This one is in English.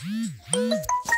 Mm-hmm.